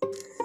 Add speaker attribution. Speaker 1: Gracias.